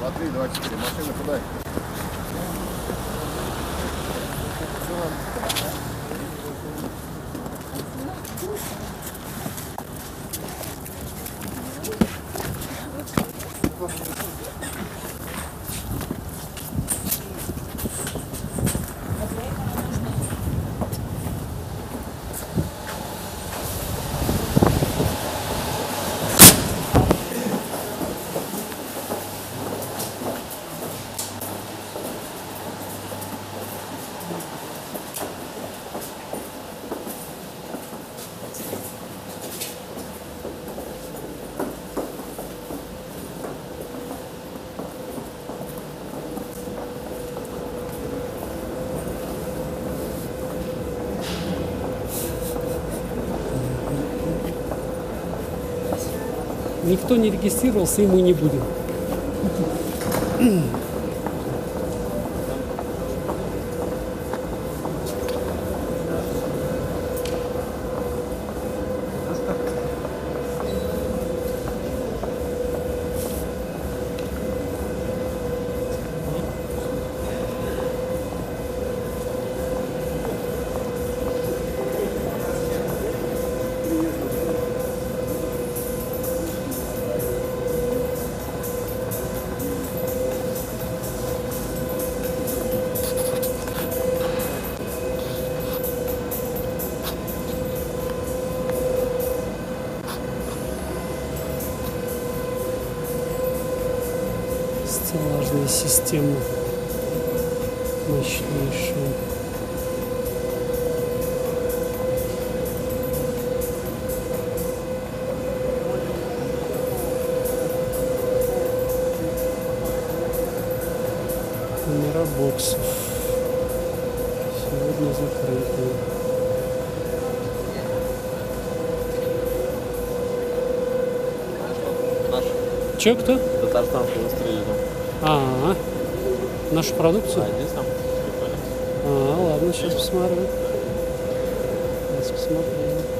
Латвии 24. Машина куда? Никто не регистрировался, и мы не будем. Стеллажная система мощнейшая. Номера боксов. Сегодня закрыты. Че, кто? татарстанский выстрелили. А, нашу продукцию? А, здесь там. А, ладно, сейчас посмотрю. Сейчас посмотрю.